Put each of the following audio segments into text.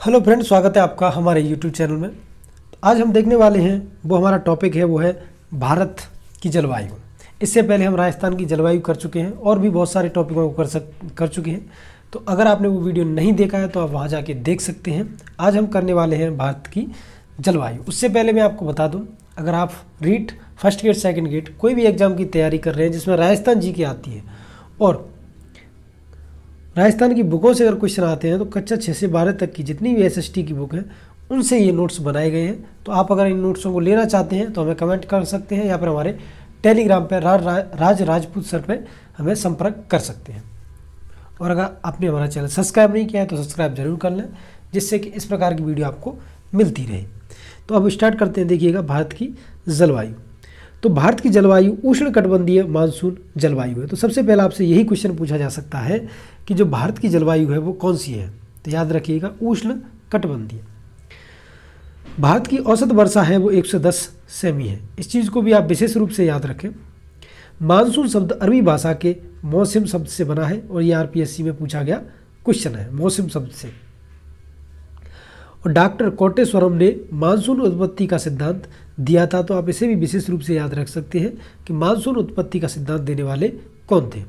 Hello friend स्वागत है आपका हमारे यूट्यूब चैनल में। आज हम देखने वाले हैं, वो हमारा टॉपिक है, वो है भारत की जलवायु। इससे पहले हम राजस्थान की जलवायु कर चुके हैं और भी बहुत सारे टॉपिकों को कर सक, कर चुके हैं। तो अगर आपने वो वीडियो नहीं देखा है तो आप वहाँ जाके देख सकते हैं। आज हम करने वाले हैं भारत की जलवायु। उससे पहले मैं आपको बता दूँ, अगर आप REET first grade second grade कोई भी एग्ज़ाम की तैयारी कर रहे हैं, जिसमें राजस्थान जी की आती है, और राजस्थान की बुकों से अगर क्वेश्चन आते हैं तो कक्षा छः से बारह तक की जितनी भी एस की बुक है उनसे ये नोट्स बनाए गए हैं। तो आप अगर इन नोट्सों को लेना चाहते हैं तो हमें कमेंट कर सकते हैं या फिर हमारे टेलीग्राम पर रा, रा, राज राजपूत सर पे हमें संपर्क कर सकते हैं। और अगर आपने हमारा चैनल सब्सक्राइब नहीं किया है तो सब्सक्राइब ज़रूर कर लें जिससे कि इस प्रकार की वीडियो आपको मिलती रहे। तो अब स्टार्ट करते हैं देखिएगा भारत की जलवायु। तो भारत की जलवायु उष्ण कटबंधीय मानसून जलवायु है। तो सबसे पहले आपसे यही क्वेश्चन पूछा जा सकता है कि जो भारत की जलवायु है वो कौन सी है? तो याद रखिएगा, उष्ण कटबंधीय। भारत की औसत वर्षा है वो 110 सेमी है। इस चीज़ को भी आप विशेष रूप से याद रखें। मानसून शब्द अरबी भाषा के मौसम शब्द से बना है और ये आरपीएससी में पूछा गया क्वेश्चन है, मौसम शब्द से। और डॉक्टर कोटेश्वरम ने मानसून उत्पत्ति का सिद्धांत दिया था। तो आप इसे भी विशेष रूप से याद रख सकते हैं कि मानसून उत्पत्ति का सिद्धांत देने वाले कौन थे।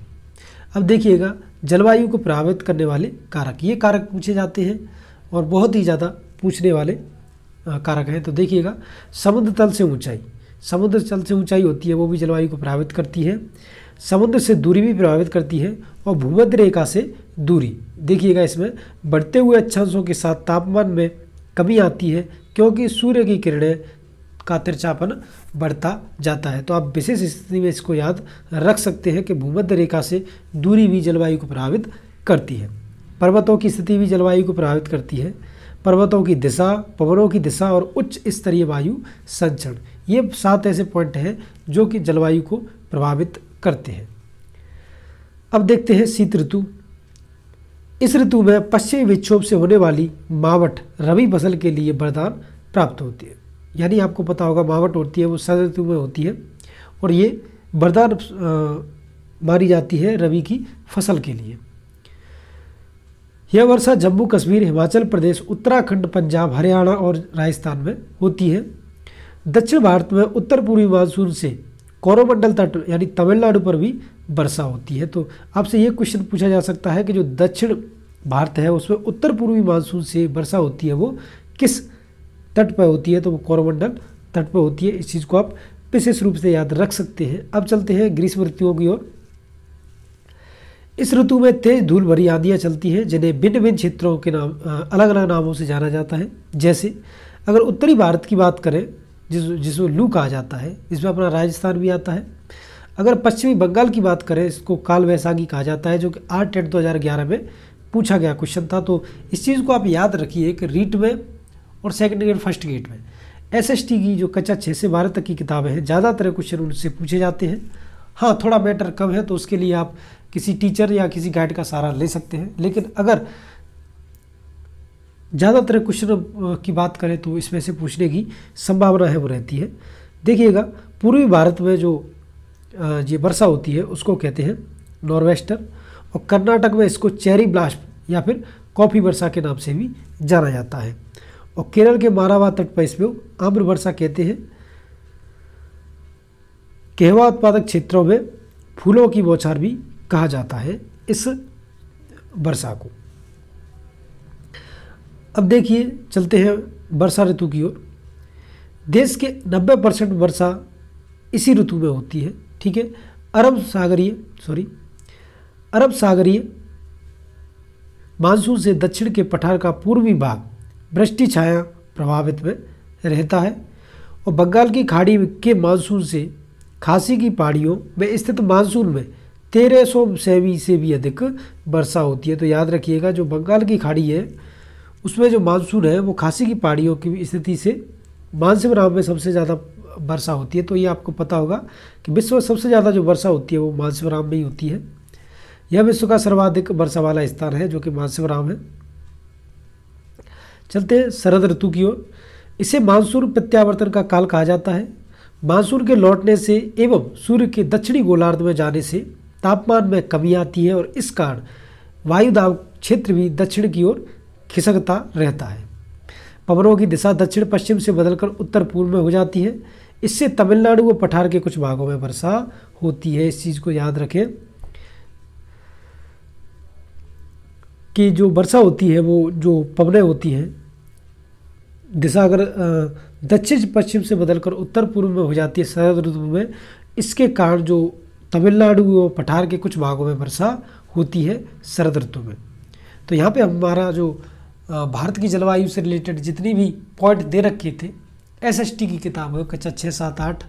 अब देखिएगा, जलवायु को प्रभावित करने वाले कारक। ये कारक पूछे जाते हैं और बहुत ही ज़्यादा पूछने वाले कारक हैं। तो देखिएगा, समुद्र तल से ऊंचाई। समुद्र तल से ऊंचाई होती है, वो भी जलवायु को प्रभावित करती है। समुद्र से दूरी भी प्रभावित करती है और भूमध्य रेखा से दूरी। देखिएगा, इसमें बढ़ते हुए अक्षांशों के साथ तापमान में कमी आती है, क्योंकि सूर्य की किरणें का तिरछापन बढ़ता जाता है। तो आप विशेष स्थिति में इसको याद रख सकते हैं कि भूमध्य रेखा से दूरी भी जलवायु को प्रभावित करती है। पर्वतों की स्थिति भी जलवायु को प्रभावित करती है। पर्वतों की दिशा, पवनों की दिशा और उच्च स्तरीय वायु संचरण, ये सात ऐसे पॉइंट हैं जो कि जलवायु को प्रभावित करते हैं। अब देखते हैं शीत ऋतु। इस ऋतु में पश्चिमी विक्षोभ से होने वाली मावट रबी फ़सल के लिए वरदान प्राप्त होती है। यानी आपको पता होगा मावट होती है, वो शरद ऋतु में होती है। और ये वरदान मारी जाती है रवि की फ़सल के लिए। यह वर्षा जम्मू कश्मीर, हिमाचल प्रदेश, उत्तराखंड, पंजाब, हरियाणा और राजस्थान में होती है। दक्षिण भारत में उत्तर पूर्वी मानसून से कोरोमंडल तट, यानी तमिलनाडु पर भी वर्षा होती है। तो आपसे ये क्वेश्चन पूछा जा सकता है कि जो दक्षिण भारत है, उसमें उत्तर पूर्वी मानसून से वर्षा होती है, वो किस तट पर होती है? तो वो कोरोमंडल तट पर होती है। इस चीज़ को आप विशेष रूप से याद रख सकते हैं। अब चलते हैं ग्रीष्म ऋतुओं की ओर। इस ऋतु में तेज धूल भरी आंधियाँ चलती हैं, जिन्हें भिन्न भिन्न क्षेत्रों के नाम अलग अलग नामों से जाना जाता है। जैसे, अगर उत्तरी भारत की बात करें, जिस जिसको लू कहा जाता है, इसमें अपना राजस्थान भी आता है। अगर पश्चिमी बंगाल की बात करें, इसको काल वैसागी कहा जाता है, जो कि आठ टेट दो में पूछा गया क्वेश्चन था। तो इस चीज़ को आप याद रखिए कि रीट में और सेकेंड ग्रेड फ़र्स्ट गेट में एसएसटी की जो कच्चा छः से बारह तक की किताबें हैं, ज़्यादातर क्वेश्चन उनसे पूछे जाते हैं। हाँ थोड़ा मैटर कम है तो उसके लिए आप किसी टीचर या किसी गाइड का सहारा ले सकते हैं। लेकिन अगर ज़्यादातर क्वेश्चन की बात करें तो इसमें से पूछने की संभावना है, वो रहती है। देखिएगा, पूर्वी भारत में जो ये वर्षा होती है, उसको कहते हैं नॉर्वेस्टर। और कर्नाटक में इसको चेरी ब्लास्ट या फिर कॉफ़ी वर्षा के नाम से भी जाना जाता है। और केरल के मारावा तट पर इसमें आम्र वर्षा कहते हैं। कहवा उत्पादक क्षेत्रों में फूलों की बौछार भी कहा जाता है इस वर्षा को। अब देखिए, चलते हैं वर्षा ऋतु की ओर। देश के 90 परसेंट वर्षा इसी ऋतु में होती है। ठीक है? अरब सागरीय सॉरी अरब सागरीय, मानसून से दक्षिण के पठार का पूर्वी भाग वृष्टि छाया प्रभावित में रहता है और बंगाल की खाड़ी के मानसून से खासी की पहाड़ियों में स्थित मानसून में तेरह सौ सेमी से भी अधिक वर्षा होती है। तो याद रखिएगा, जो बंगाल की खाड़ी है, उसमें जो मानसून है, वो खासी की पहाड़ियों की स्थिति से मानसिक राम में सबसे ज़्यादा वर्षा होती है तो ये आपको पता होगा कि विश्व में सबसे ज़्यादा जो वर्षा होती है वो मानसिवराम में ही होती है। यह विश्व का सर्वाधिक वर्षा वाला स्थान है, जो कि मानसिवराम है। चलते शरद ऋतु की ओर। इसे मानसून प्रत्यावर्तन का काल कहा जाता है। मानसून के लौटने से एवं सूर्य के दक्षिणी गोलार्ध में जाने से तापमान में कमी आती है और इस कारण वायुदाब क्षेत्र भी दक्षिण की ओर खिसकता रहता है। पवनों की दिशा दक्षिण पश्चिम से बदलकर उत्तर पूर्व में हो जाती है। इससे तमिलनाडु व पठार के कुछ भागों में वर्षा होती है। इस चीज़ को याद रखें कि जो वर्षा होती है, वो जो पवनें होती हैं, दिशा अगर दक्षिण पश्चिम से बदलकर उत्तर पूर्व में हो जाती है शरद ऋतु में, इसके कारण जो तमिलनाडु व पठार के कुछ भागों में वर्षा होती है शरद ऋतु में। तो यहाँ पे हमारा जो भारत की जलवायु से रिलेटेड जितनी भी पॉइंट दे रखे थे एस एस टी की किताब है, कच्चा छः सात आठ,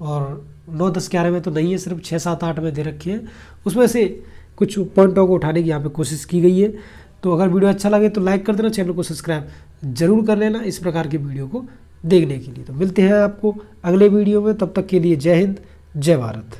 और नौ दस ग्यारह में तो नहीं है, सिर्फ़ छः सात आठ में दे रखे हैं। उसमें से कुछ पॉइंटों को उठाने की यहाँ पे कोशिश की गई है। तो अगर वीडियो अच्छा लगे तो लाइक कर देना, चैनल को सब्सक्राइब ज़रूर कर लेना इस प्रकार की वीडियो को देखने के लिए। तो मिलते हैं आपको अगले वीडियो में, तब तक के लिए जय हिंद, जय भारत।